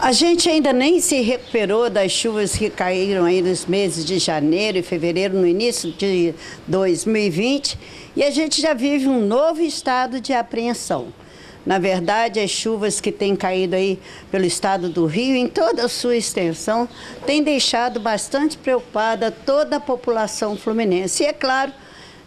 A gente ainda nem se recuperou das chuvas que caíram aí nos meses de janeiro e fevereiro, no início de 2020, e a gente já vive um novo estado de apreensão. Na verdade, as chuvas que têm caído aí pelo estado do Rio, em toda a sua extensão, têm deixado bastante preocupada toda a população fluminense. E é claro,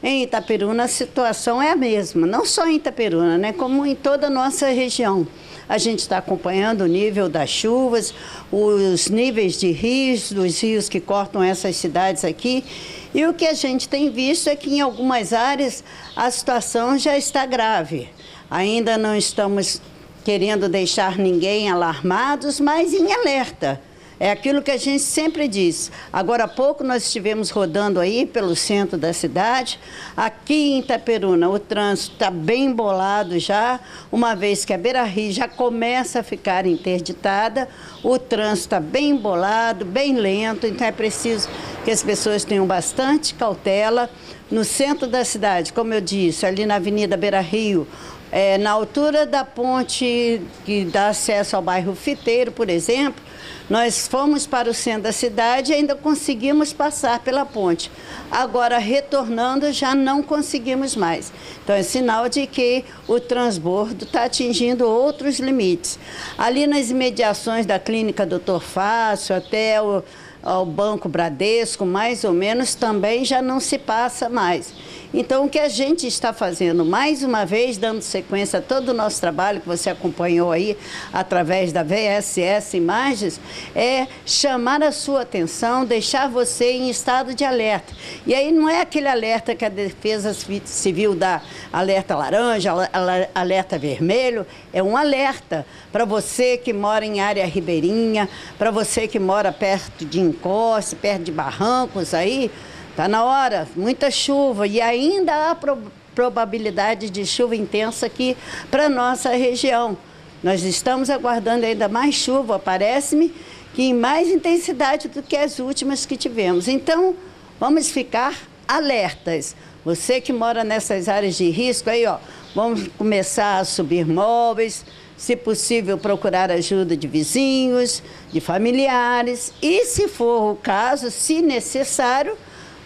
em Itaperuna a situação é a mesma, não só em Itaperuna, né, como em toda a nossa região. A gente está acompanhando o nível das chuvas, os níveis de rios, dos rios que cortam essas cidades aqui. E o que a gente tem visto é que em algumas áreas a situação já está grave. Ainda não estamos querendo deixar ninguém alarmados, mas em alerta. É aquilo que a gente sempre diz. Agora há pouco nós estivemos rodando aí pelo centro da cidade. Aqui em Itaperuna o trânsito está bem bolado já, uma vez que a Beira Rio já começa a ficar interditada, o trânsito está bem bolado, bem lento, então é preciso que as pessoas tenham bastante cautela. No centro da cidade, como eu disse, ali na Avenida Beira Rio, é, na altura da ponte que dá acesso ao bairro Fiteiro, por exemplo, nós fomos para o centro da cidade e ainda conseguimos passar pela ponte. Agora, retornando, já não conseguimos mais. Então, é sinal de que o transbordo está atingindo outros limites. Ali nas imediações da clínica Doutor Fácil, até o ao Banco Bradesco, mais ou menos, também já não se passa mais. Então, o que a gente está fazendo, mais uma vez, dando sequência a todo o nosso trabalho que você acompanhou aí através da VSS Imagens, é chamar a sua atenção, deixar você em estado de alerta. E aí não é aquele alerta que a Defesa Civil dá, alerta laranja, alerta vermelho, é um alerta para você que mora em área ribeirinha, para você que mora perto de encoste, perto de barrancos aí, Está na hora, muita chuva e ainda há pro probabilidade de chuva intensa aqui para nossa região. Nós estamos aguardando ainda mais chuva, parece-me que em mais intensidade do que as últimas que tivemos. Então, vamos ficar alertas. Você que mora nessas áreas de risco, aí, ó, vamos começar a subir móveis, se possível, procurar ajuda de vizinhos, de familiares e, se for o caso, se necessário,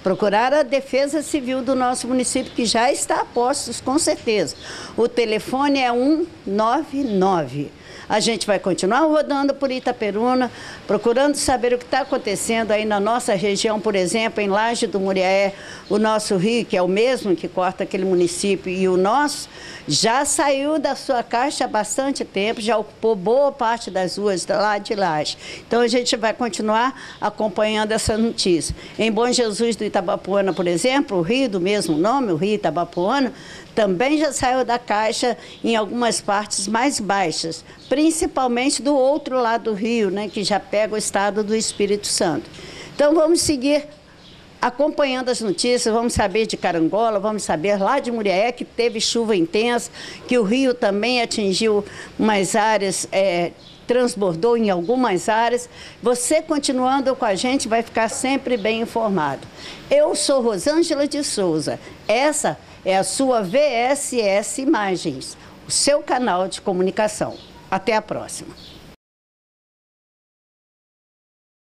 procurar a Defesa Civil do nosso município, que já está a postos, com certeza. O telefone é 199. A gente vai continuar rodando por Itaperuna, procurando saber o que está acontecendo aí na nossa região, por exemplo, em Laje do Muriaé, o nosso rio, que é o mesmo que corta aquele município, e o nosso já saiu da sua caixa há bastante tempo, já ocupou boa parte das ruas lá de Laje. Então a gente vai continuar acompanhando essa notícia. Em Bom Jesus do Itabapuana, por exemplo, o rio do mesmo nome, o rio Itabapuana, também já saiu da caixa em algumas partes mais baixas, principalmente do outro lado do rio, né, que já pega o estado do Espírito Santo. Então vamos seguir acompanhando as notícias, vamos saber de Carangola, vamos saber lá de Muriaé que teve chuva intensa, que o rio também atingiu umas áreas é, transbordou em algumas áreas. Você continuando com a gente vai ficar sempre bem informado. Eu sou Rosângela de Souza. Essa é a sua VSS Imagens, o seu canal de comunicação. Até a próxima.